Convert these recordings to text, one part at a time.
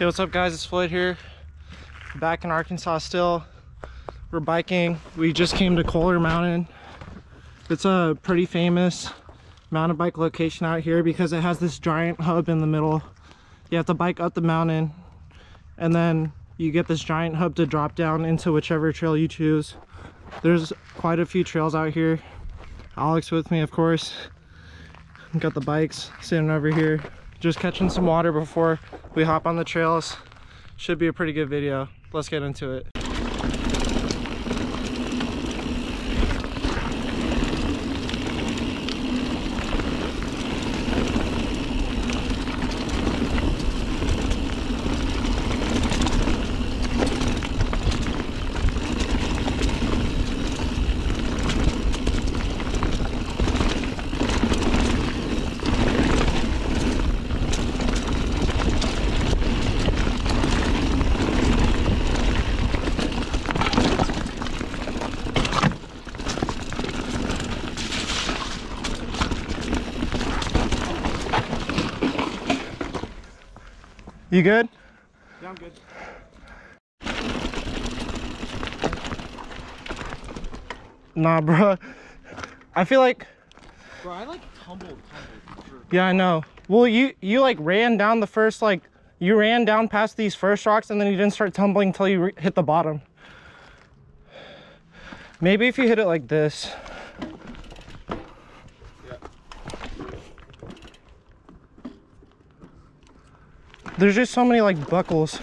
Hey, what's up guys? It's Floyd here. Back in Arkansas still. We're biking. We just came to Coler Mountain. It's a pretty famous mountain bike location out here because it has this giant hub in the middle. You have to bike up the mountain and then you get this giant hub to drop down into whichever trail you choose. There's quite a few trails out here. Alec's with me, of course. Got the bikes sitting over here. Just catching some water before we hop on the trails. Should be a pretty good video. Let's get into it. You good? Yeah, I'm good. Nah, bro. I feel like, Bro, I like tumbled, tumbled. For... yeah, I know. Well, you you like ran down the first like you ran down past these first rocks and then you didn't start tumbling until you re- hit the bottom. Maybe if you hit it like this. There's just so many like buckles.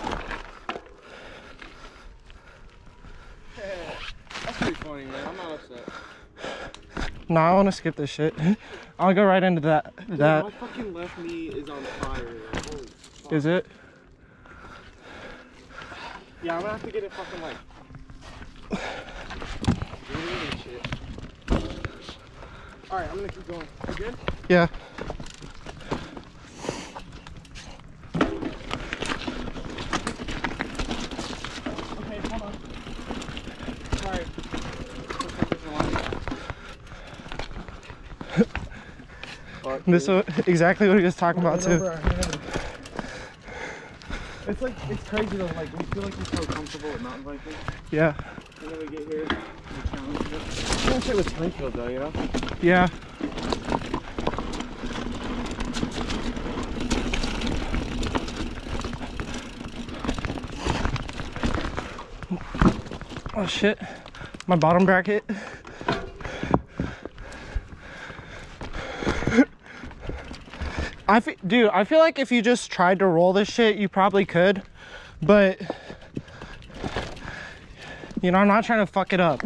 That's pretty funny, man. I'm not upset. No, I want to skip this shit. I'll go right into that. Dude, that my fucking left knee is on fire. Like, is it. Yeah, I'm gonna have to get it fucking like. Really and shit. Alright, I'm gonna keep going. You good? Yeah. Okay, hold on. Sorry. Fuck, This is exactly what he was talking about too. over, hand over. It's like it's crazy though. Like we feel like we're so comfortable with mountain biking, Yeah. and then we get here. We challenge it. Same shit with Springfield though, you know. Yeah. Oh shit. My bottom bracket. Dude, I feel like if you just tried to roll this shit, you probably could, but you know, I'm not trying to fuck it up.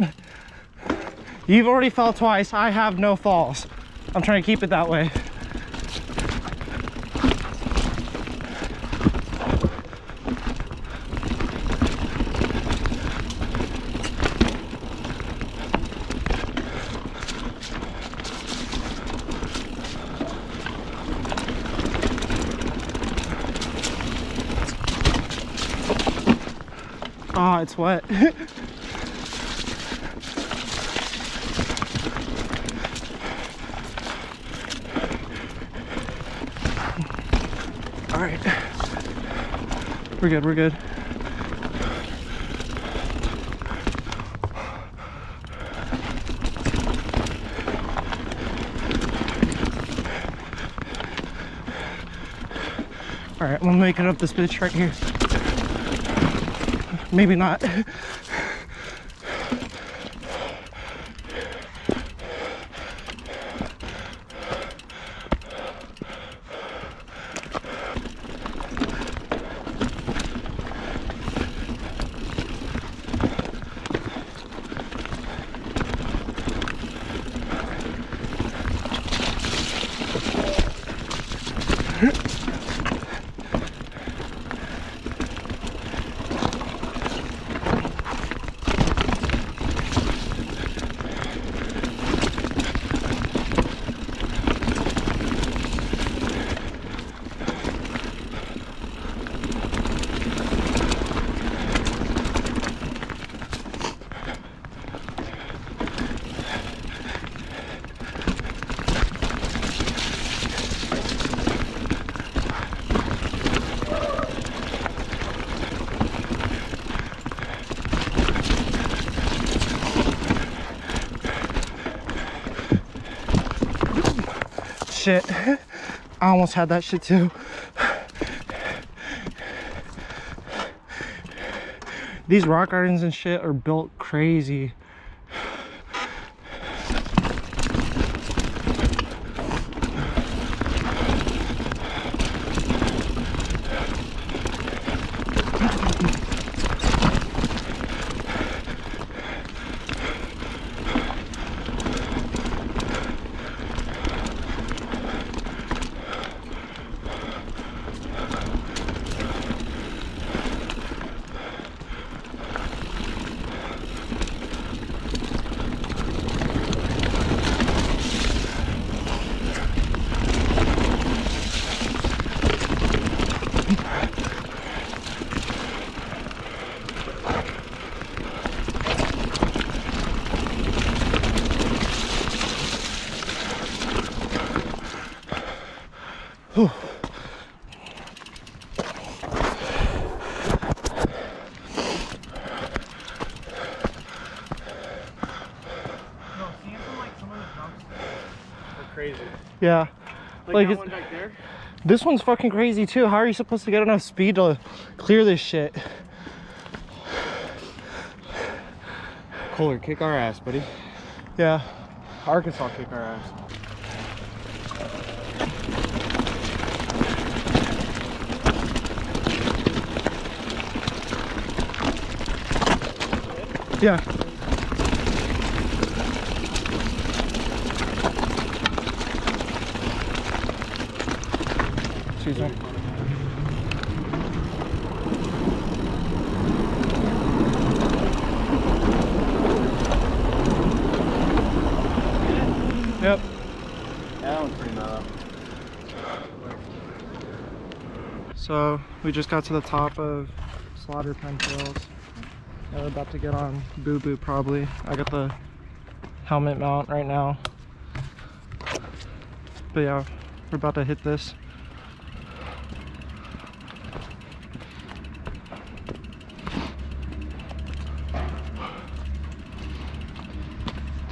You've already fell twice. I have no falls. I'm trying to keep it that way. It's wet. All right. We're good, we're good. All right, I'm gonna make it up this bitch right here. Maybe not. Shit. I almost had that shit too. These rock gardens and shit are built crazy. Yeah. Like, Like one back there? This one's fucking crazy too. How are you supposed to get enough speed to clear this shit? Coler, kick our ass, buddy. Yeah. Arkansas kick our ass. Yeah. Excuse me. Yep. That one's pretty mellow. So we just got to the top of Slaughter Pen Trails. And we're about to get on Boo Boo probably. I got the helmet mount right now. But yeah, we're about to hit this.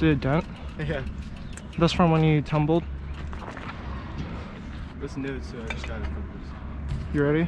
Did it dent? Yeah. That's from when you tumbled. It's new, so I just gotta focus. You ready?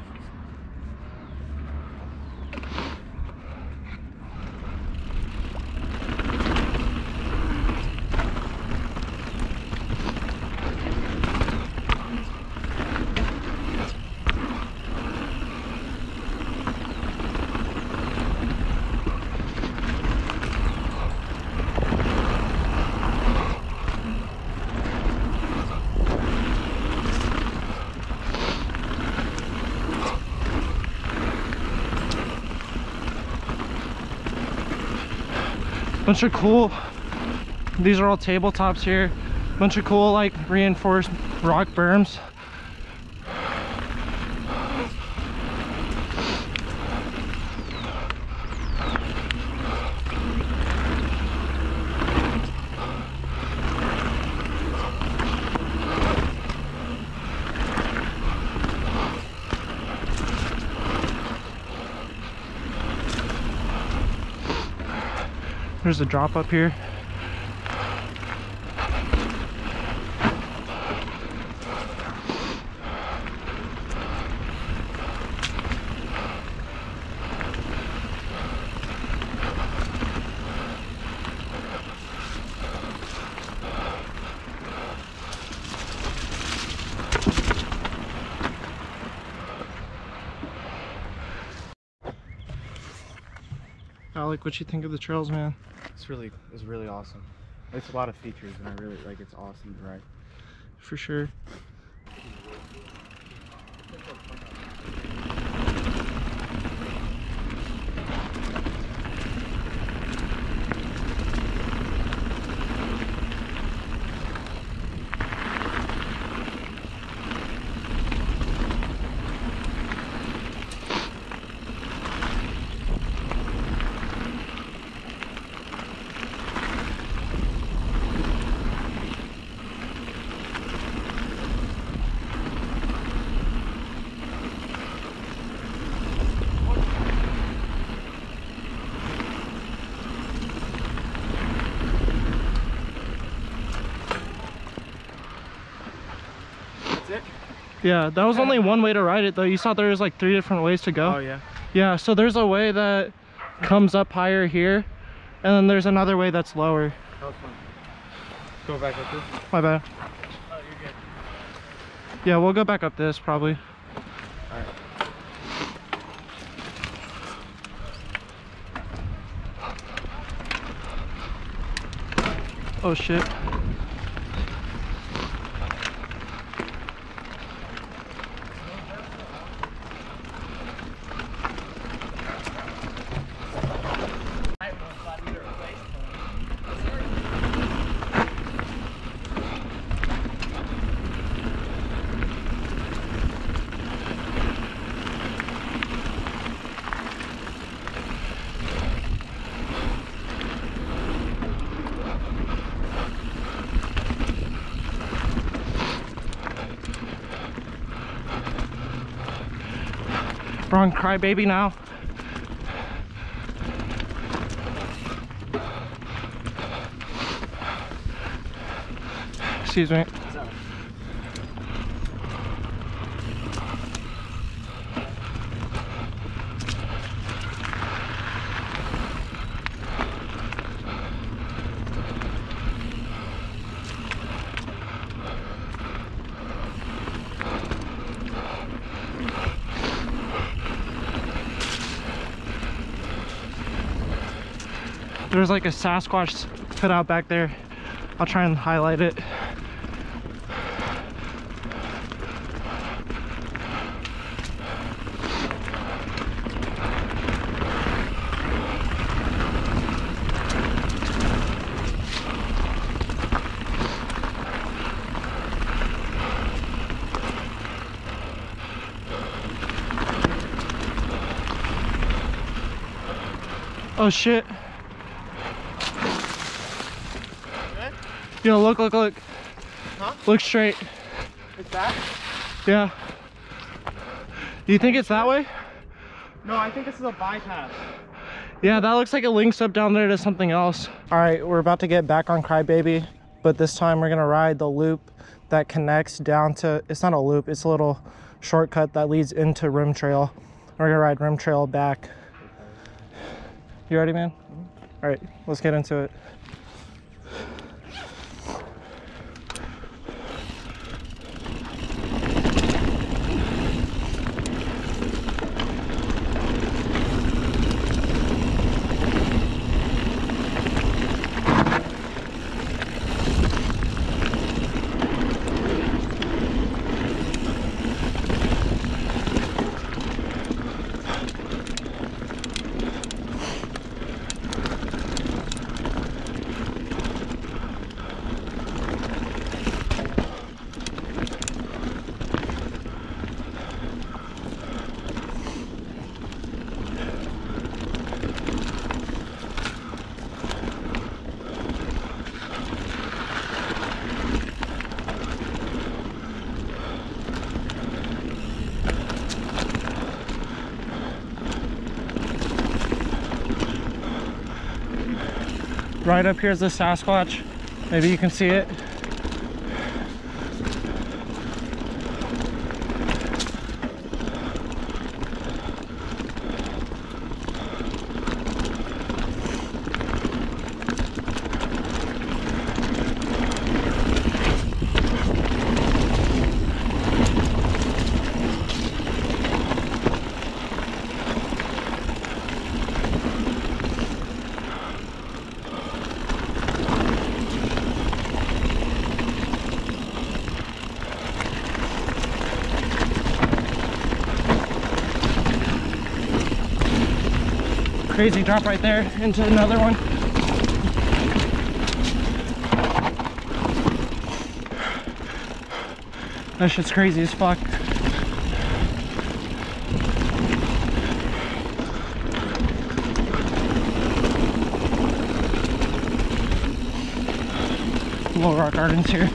Bunch of cool these are all tabletops here. Bunch of cool like reinforced rock berms there's a drop up here Alec, what you think of the trails, man? It's really, it's really awesome. It's a lot of features, and I really like. It's awesome to. For sure. Yeah, that was only one way to ride it though. You saw there was like three different ways to go. Oh yeah. Yeah, so there's a way that comes up higher here, and then there's another way that's lower. That was fun. Go back up this. My bad. Oh, you're good. Yeah, we'll go back up this probably. Alright. Oh shit. On Crybaby now. Excuse me. There's like a Sasquatch put out back there. I'll try and highlight it. Oh shit. Yo, look, look, look. Huh? Look straight. It's that? Yeah. Do you think it's that way? No, I think this is a bypass. Yeah, that looks like it links up down there to something else. All right, we're about to get back on Crybaby, but this time we're gonna ride the loop that connects down to, it's not a loop, it's a little shortcut that leads into Rim Trail. We're gonna ride Rim Trail back. You ready, man? All right, let's get into it. Right up here is the Sasquatch. Maybe you can see it. Crazy drop right there into another one. That shit's crazy as fuck. Little Rock Gardens here.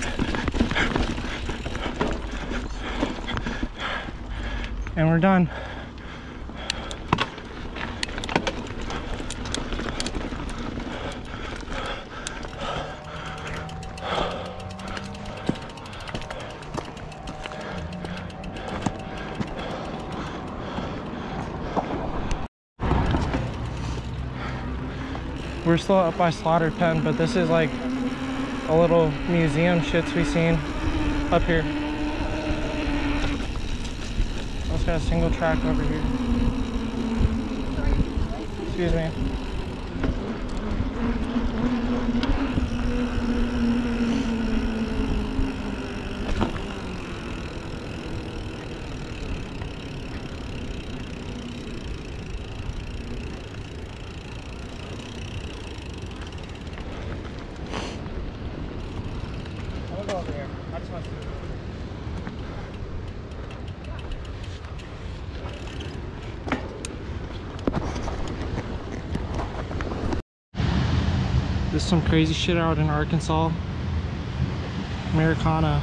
And we're done. We're still up by Slaughter Pen, but this is like a little museum shits we seen up here. Also got a single track over here. Excuse me. I'll go over here. I just want to. There's some crazy shit out in Arkansas. Americana.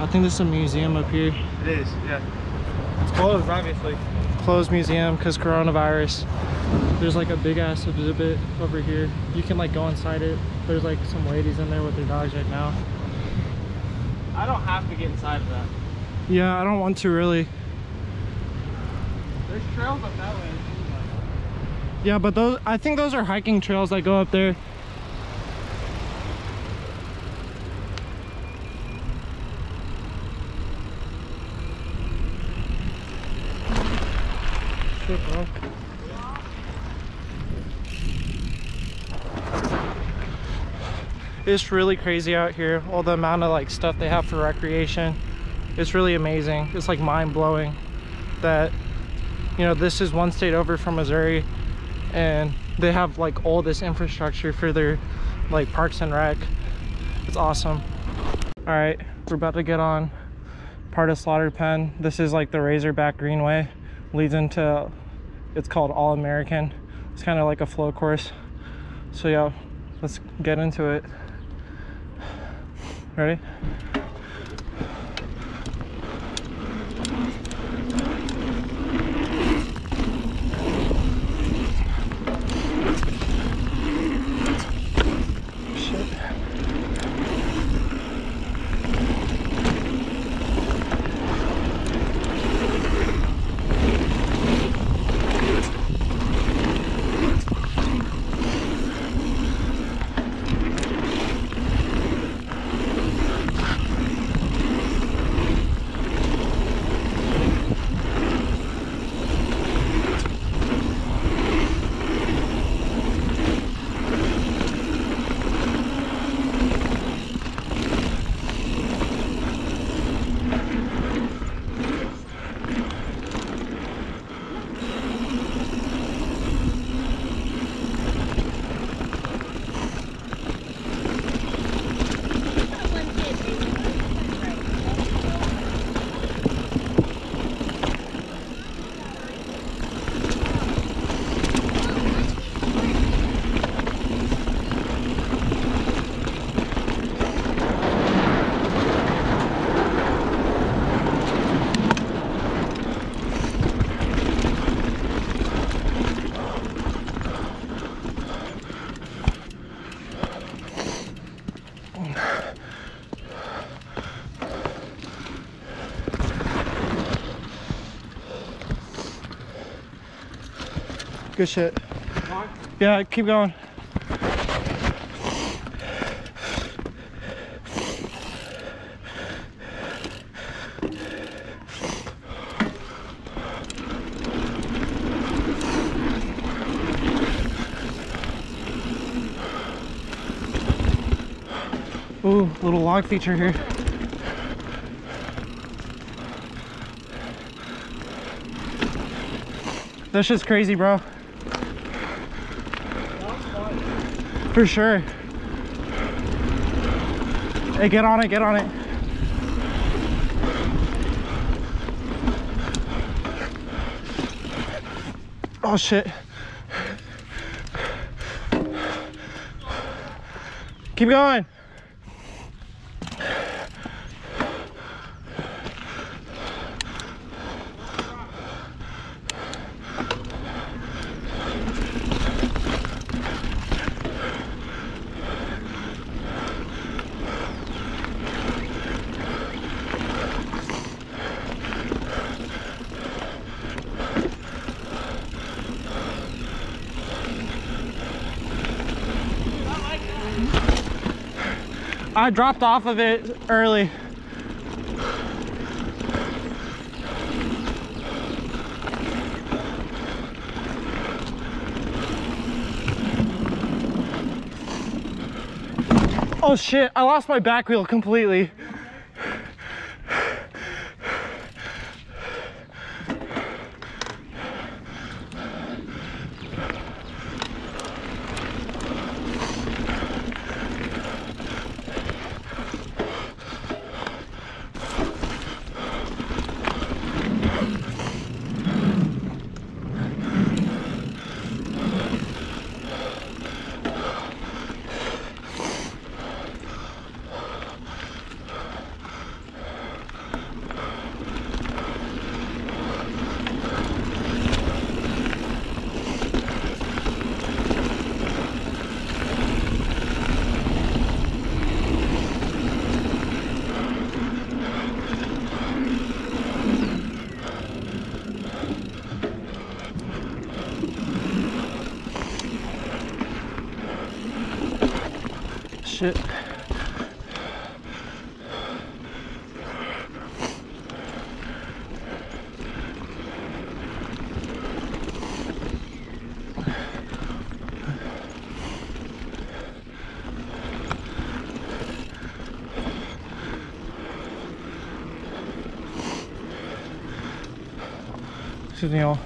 I think there's a museum up here. It is, yeah. It's closed, obviously. Closed museum because coronavirus. There's like a big ass exhibit over here. You can like go inside it. There's like some ladies in there with their dogs right now. I don't have to get inside of that. Yeah, I don't want to really. There's trails up that way. it seems like. Yeah, but those I think those are hiking trails that go up there. Shit, bro. It's really crazy out here. All the amount of like stuff they have for recreation. It's really amazing. It's like mind blowing that you know this is one state over from Missouri and they have like all this infrastructure for their like parks and rec it's awesome all right we're about to get on part of slaughter pen this is like the razorback greenway leads into it's called all american it's kind of like a flow course so yeah let's get into it ready Shit. Good shit. Yeah, keep going. Ooh, little log feature here. This just crazy, bro. For sure. Hey, get on it, get on it. Oh shit. Keep going. I dropped off of it early. Oh shit, I lost my back wheel completely. Shit. Excuse me,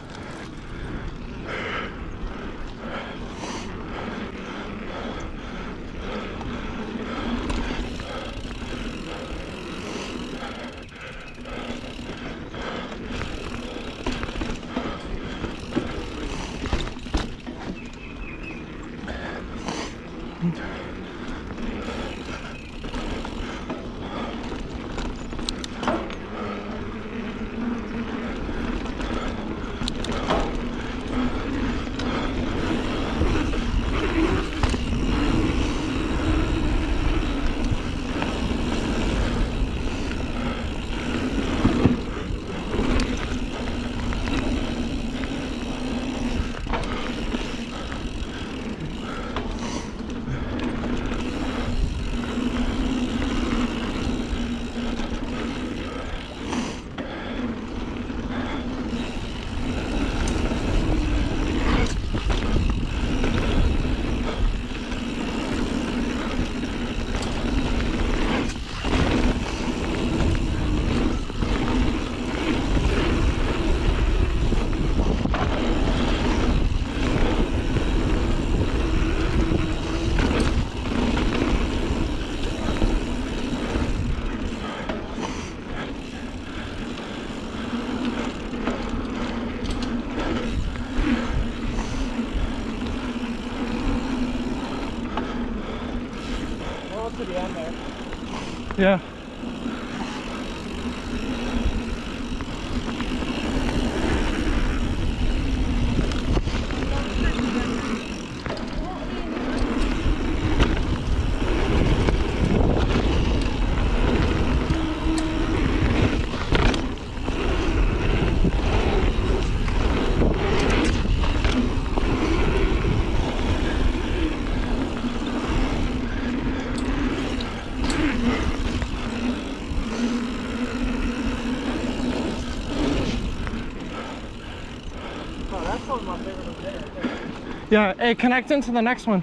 Yeah, it connects into the next one.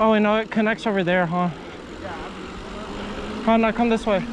Oh, wait, no, it connects over there, huh? Yeah, I'm- Oh, no, come this way.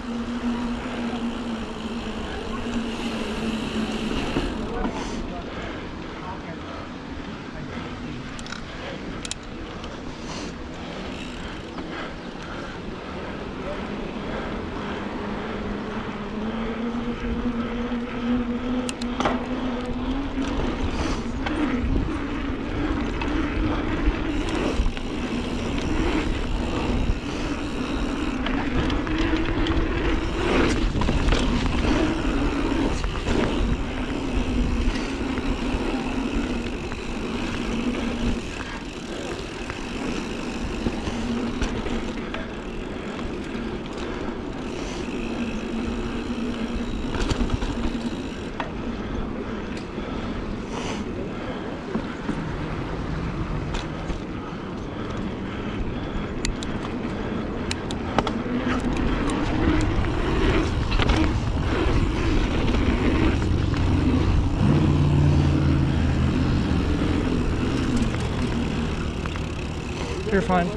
Fine.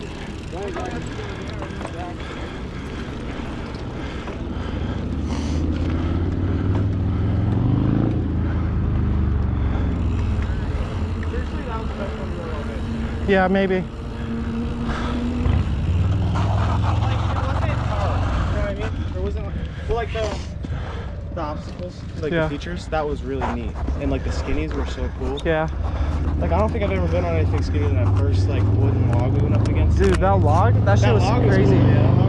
Yeah, maybe. You know what I mean? There wasn't well like the the obstacles, like Yeah. the features, that was really neat. And like the skinnies were so cool. Yeah. Like I don't think I've ever been on anything skinnier than that first like wooden log we went up against. Dude, that log, that shit was log was crazy. cool, yeah.